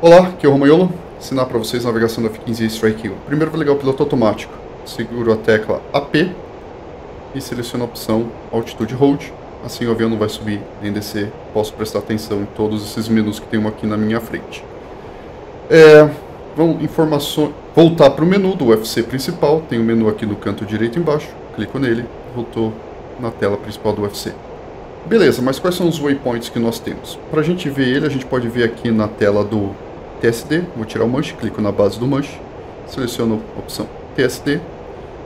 Olá, aqui é o Romayolo. Ensinar para vocês a navegação da F-15 Strike Eagle. Primeiro vou ligar o piloto automático. Seguro a tecla AP e seleciono a opção Altitude Hold. Assim o avião não vai subir nem descer. Posso prestar atenção em todos esses menus que tem aqui na minha frente. É, vamos informações. Voltar para o menu do UFC principal. Tem o um menu aqui no canto direito embaixo. Clico nele. Voltou na tela principal do UFC. Beleza, mas quais são os waypoints que nós temos? Para a gente ver ele, a gente pode ver aqui na tela do TSD. Vou tirar o manche, clico na base do manche, seleciono a opção TSD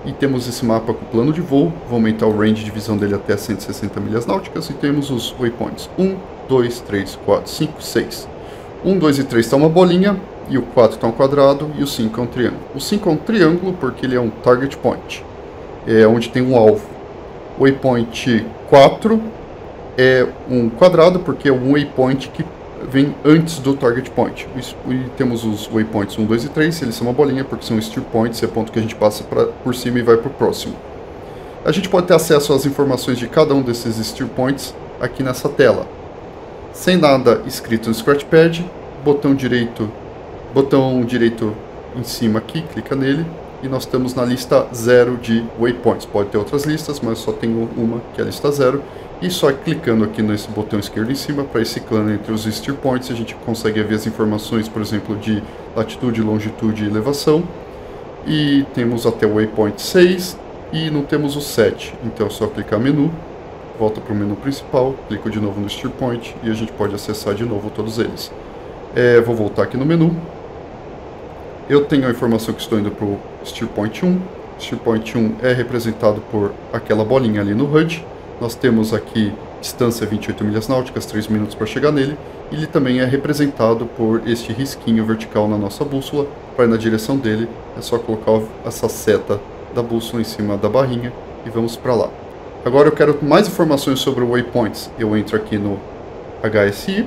e temos esse mapa com plano de voo. Vou aumentar o range de visão dele até 160 milhas náuticas e temos os waypoints 1, 2, 3, 4, 5, 6. 1, 2 e 3 está uma bolinha e o 4 está um quadrado e o 5 é um triângulo. O 5 é um triângulo porque ele é um target point, é onde tem um alvo. Waypoint 4 é um quadrado, porque é um waypoint que vem antes do target point. E temos os waypoints 1, 2 e 3, eles são uma bolinha, porque são steer points, é ponto que a gente passa pra, por cima e vai para o próximo. A gente pode ter acesso às informações de cada um desses steer points aqui nessa tela. Sem nada escrito no Scratchpad, botão direito, botão direito em cima aqui, clica nele, e nós estamos na lista 0 de waypoints. Pode ter outras listas, mas só tenho uma, que é a lista 0. E só clicando aqui nesse botão esquerdo em cima, para esse clã entre os steer points, a gente consegue ver as informações, por exemplo, de latitude, longitude e elevação. E temos até o waypoint 6 e não temos o 7. Então é só clicar menu, volta para o menu principal, clico de novo no steer point e a gente pode acessar de novo todos eles. É, vou voltar aqui no menu. Eu tenho a informação que estou indo para o steer point 1. Steer point 1 é representado por aquela bolinha ali no HUD nós temos aqui distância 28 milhas náuticas, 3 minutos para chegar nele. Ele também é representado por este risquinho vertical na nossa bússola. Para ir na direção dele, é só colocar essa seta da bússola em cima da barrinha e vamos para lá. Agora eu quero mais informações sobre o waypoints. Eu entro aqui no HSI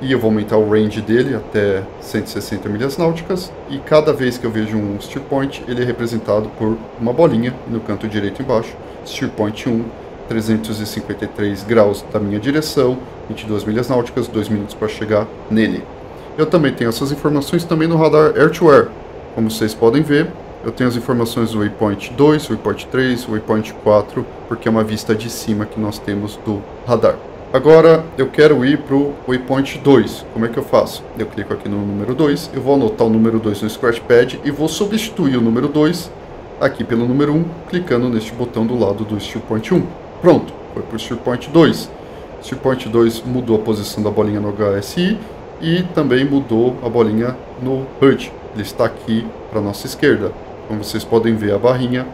e eu vou aumentar o range dele até 160 milhas náuticas e cada vez que eu vejo um steer point, ele é representado por uma bolinha no canto direito embaixo Steer Point 1, 353 graus da minha direção, 22 milhas náuticas, 2 minutos para chegar nele. Eu também tenho essas informações também no radar Air-to-Air. Como vocês podem ver, eu tenho as informações do Waypoint 2, Waypoint 3, Waypoint 4, porque é uma vista de cima que nós temos do radar. Agora eu quero ir para o Waypoint 2. Como é que eu faço? Eu clico aqui no número 2, eu vou anotar o número 2 no Scratchpad e vou substituir o número 2 aqui pelo número 1, clicando neste botão do lado do Steer Point 1. Pronto, foi para o Steer Point 2. Steer Point 2 mudou a posição da bolinha no HSI e também mudou a bolinha no HUD. Ele está aqui para a nossa esquerda. Como vocês podem ver, a barrinha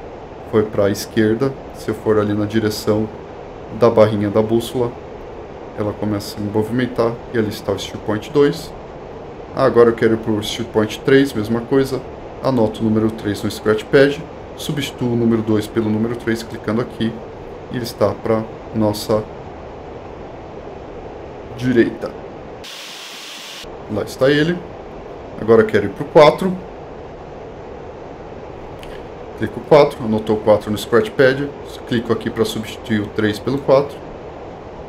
foi para a esquerda. Se eu for ali na direção da barrinha da bússola, ela começa a se movimentar e ali está o Steer Point 2. Ah, agora eu quero ir para o Steer Point 3, mesma coisa. Anoto o número 3 no Scratchpad substituo o número 2 pelo número 3 clicando aqui e ele está para nossa direita. Lá está ele. Agora quero ir para o 4. Clico 4, anotou o 4 no Scratchpad. Clico aqui para substituir o 3 pelo 4.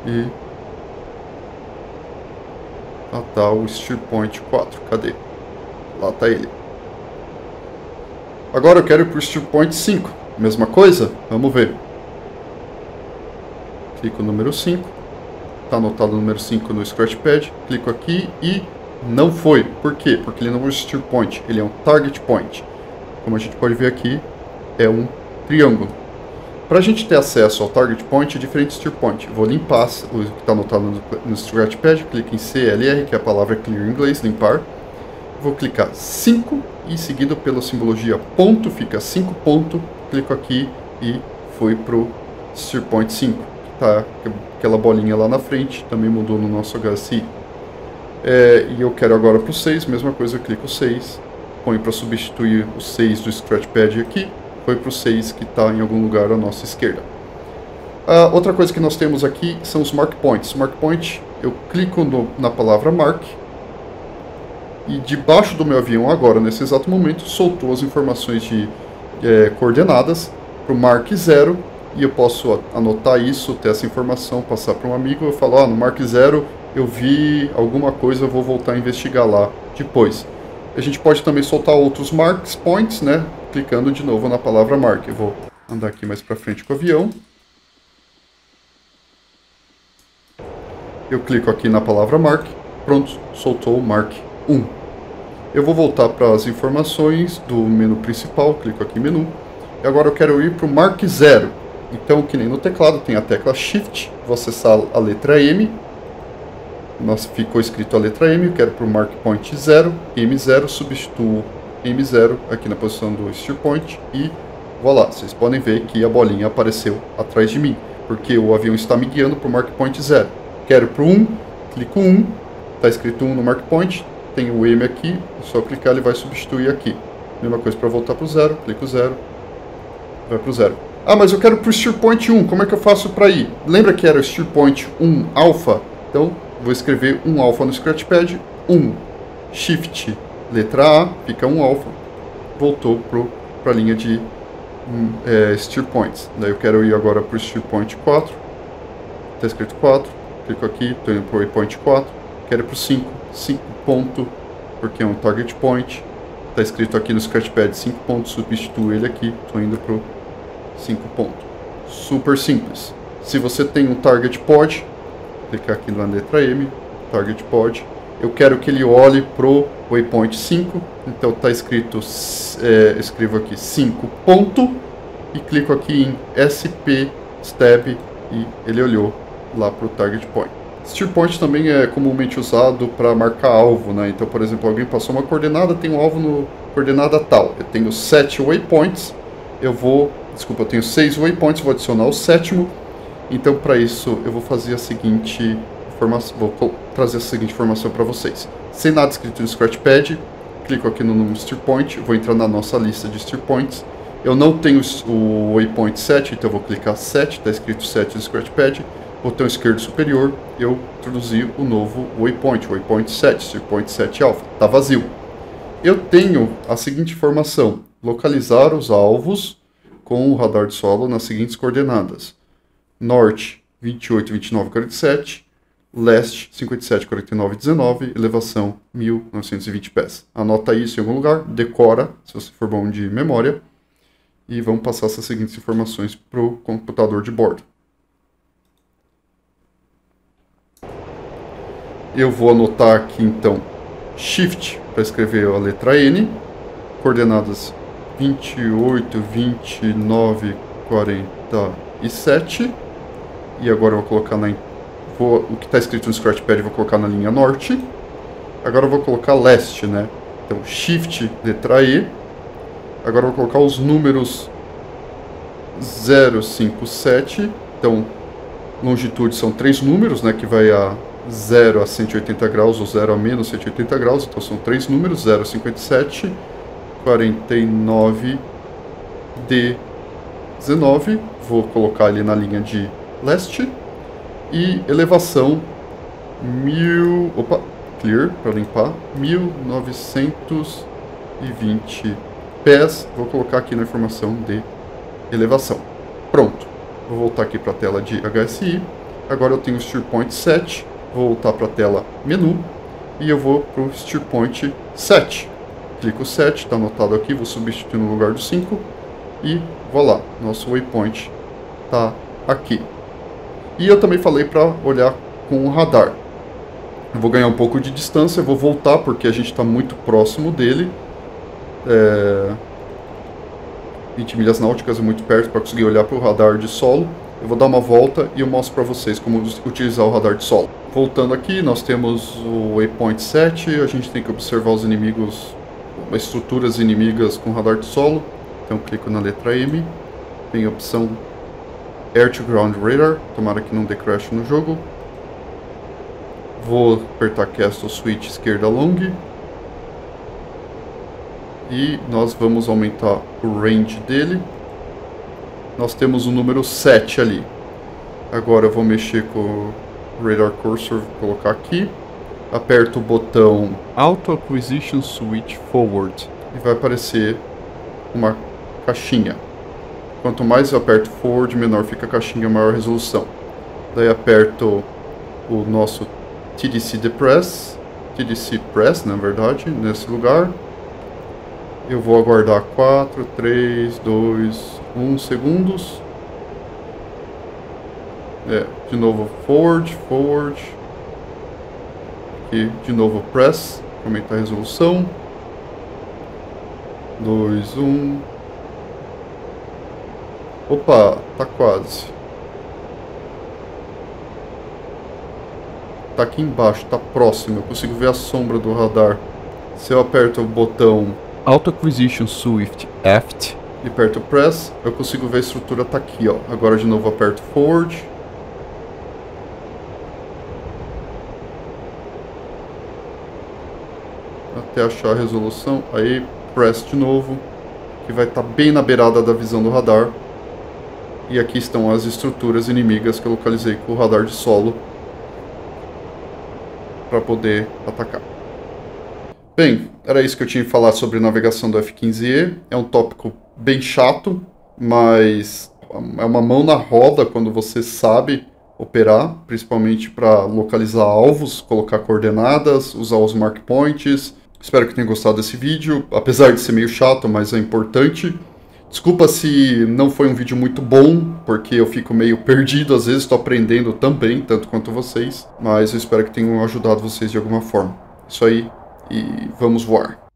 E... Lá está o Steer Point 4. Cadê? Lá está ele. Agora eu quero ir para o Steel Point 5. Mesma coisa? Vamos ver. Clico no número 5. Está anotado o número 5 no Scratchpad. Clico aqui e não foi. Por quê? Porque ele não é um Steer Point, ele é um Target Point. Como a gente pode ver aqui, é um triângulo. Para a gente ter acesso ao Target Point, é diferente do Steer Point. Vou limpar o que está anotado no, Scratchpad. Clico em CLR, que é a palavra clear em inglês, limpar. Vou clicar 5 e seguido pela simbologia ponto, fica 5 ponto, clico aqui e fui pro Steer Point 5, que tá aquela bolinha lá na frente, também mudou no nosso HSI. É, e eu quero agora pro 6, mesma coisa, eu clico 6, põe para substituir o 6 do Scratchpad aqui, foi pro 6 que está em algum lugar à nossa esquerda. Uh, outra coisa que nós temos aqui são os Mark Points. Mark Point, eu clico no, na palavra Mark, e debaixo do meu avião agora, nesse exato momento, soltou as informações de é, coordenadas para o Mark 0 e eu posso anotar isso, ter essa informação, passar para um amigo, eu falo, ah, no Mark 0 eu vi alguma coisa, eu vou voltar a investigar lá depois. A gente pode também soltar outros marks points, né? Clicando de novo na palavra mark. Eu vou andar aqui mais para frente com o avião. Eu clico aqui na palavra mark. Pronto, soltou o mark 1. Eu vou voltar para as informações do menu principal. Clico aqui em menu. E agora eu quero ir para o mark 0. Então, que nem no teclado, tem a tecla Shift. Vou acessar a letra M nós ficou escrito a letra M, eu quero para o mark point 0, M0, substituo M0 aqui na posição do steer point e voilà, vocês podem ver que a bolinha apareceu atrás de mim, porque o avião está me guiando para o mark point 0. Quero para o 1, clico 1, está escrito 1 no mark point, tem o M aqui, é só clicar ele vai substituir aqui. Mesma coisa para voltar para o 0, clico 0, vai para o 0. Ah, mas eu quero para o steer point 1, como é que eu faço para ir? Lembra que era o steer point 1 alpha? Então vou escrever um alfa no Scratchpad, 1, Shift, letra A, fica um alfa, voltou para a linha de um, é, steer points. Daí eu quero ir agora para o steer point 4, está escrito 4, clico aqui, estou indo para o waypoint 4, quero ir para o 5, 5 ponto, porque é um target point, está escrito aqui no Scratchpad 5 pontos, substituo ele aqui, estou indo para o 5 ponto. Super simples. Se você tem um target pod, clicar aqui na letra M, Target Pod. Eu quero que ele olhe pro waypoint 5, então está escrito, é, escrevo aqui 5 ponto e clico aqui em SP Step e ele olhou lá pro Target Point. Steer Point também é comumente usado para marcar alvo, né? Então, por exemplo, alguém passou uma coordenada, tem um alvo no coordenada tal. Eu tenho 7 waypoints, eu vou, desculpa, eu tenho 6 waypoints, vou adicionar o sétimo então, para isso, eu vou fazer a seguinte informação, vou trazer a seguinte informação para vocês. Sem nada escrito no Scratchpad, clico aqui no número Steer Point, vou entrar na nossa lista de Steer Points. Eu não tenho o Waypoint 7, então eu vou clicar 7, está escrito 7 no Scratchpad. Botão esquerdo superior, eu introduzi o novo Waypoint, Waypoint 7, Steer Point 7 Alpha. Está vazio. Eu tenho a seguinte informação, localizar os alvos com o radar de solo nas seguintes coordenadas norte 28, 29, 47, leste 57, 49, 19, elevação 1920 pés. Anota isso em algum lugar, decora, se você for bom de memória, e vamos passar essas seguintes informações para o computador de bordo. Eu vou anotar aqui então Shift para escrever a letra N, coordenadas 28, 29, 47 e agora eu vou colocar na, vou, o que está escrito no Scratchpad eu vou colocar na linha norte. Agora eu vou colocar leste, né? Então, Shift, letra E. Agora eu vou colocar os números 057. Então, longitude são três números, né? Que vai a 0 a 180 graus ou 0 a menos 180 graus. Então, são três números, 057, 49, D19. Vou colocar ali na linha de leste e elevação mil, opa, clear para limpar, 1920 pés. Vou colocar aqui na informação de elevação. Pronto. Vou voltar aqui para a tela de HSI. Agora eu tenho o steer point 7. Vou voltar para a tela menu e eu vou para o steer point 7. Clico 7, está anotado aqui, vou substituir no lugar do 5 e voilà, nosso waypoint está aqui. E eu também falei para olhar com o radar. Eu vou ganhar um pouco de distância, vou voltar porque a gente está muito próximo dele. É... 20 milhas náuticas é muito perto para conseguir olhar para o radar de solo. Eu vou dar uma volta e eu mostro para vocês como utilizar o radar de solo. Voltando aqui, nós temos o Waypoint 7, a gente tem que observar os inimigos, estruturas inimigas com radar de solo. Então clico na letra M, tem a opção Air to Ground Radar, tomara que não dê crash no jogo. Vou apertar Castle Switch esquerda long. E nós vamos aumentar o range dele. Nós temos o número 7 ali. Agora eu vou mexer com o Radar Cursor, vou colocar aqui. Aperto o botão Auto Acquisition Switch Forward. E vai aparecer uma caixinha. Quanto mais eu aperto forward, menor fica a caixinha, maior resolução. Daí aperto o nosso TDC Depress, TDC Press, na verdade, nesse lugar. Eu vou aguardar 4, 3, 2, 1 segundos. É, de novo forward, forward. Aqui, de novo press, aumentar a resolução. 2, 1. Opa, tá quase. Tá aqui embaixo, tá próximo. Eu consigo ver a sombra do radar. Se eu aperto o botão Auto Acquisition Swift Aft e aperto Press, eu consigo ver a estrutura tá aqui, ó. Agora de novo aperto Forward. até achar a resolução. Aí, press de novo, que vai estar tá bem na beirada da visão do radar. E aqui estão as estruturas inimigas que eu localizei com o radar de solo para poder atacar. Bem, era isso que eu tinha que falar sobre navegação do F-15E. É um tópico bem chato, mas é uma mão na roda quando você sabe operar, principalmente para localizar alvos, colocar coordenadas, usar os mark points, Espero que tenham gostado desse vídeo, apesar de ser meio chato, mas é importante. Desculpa se não foi um vídeo muito bom, porque eu fico meio perdido, às vezes estou aprendendo também, tanto quanto vocês, mas eu espero que tenham ajudado vocês de alguma forma. Isso aí, e vamos voar.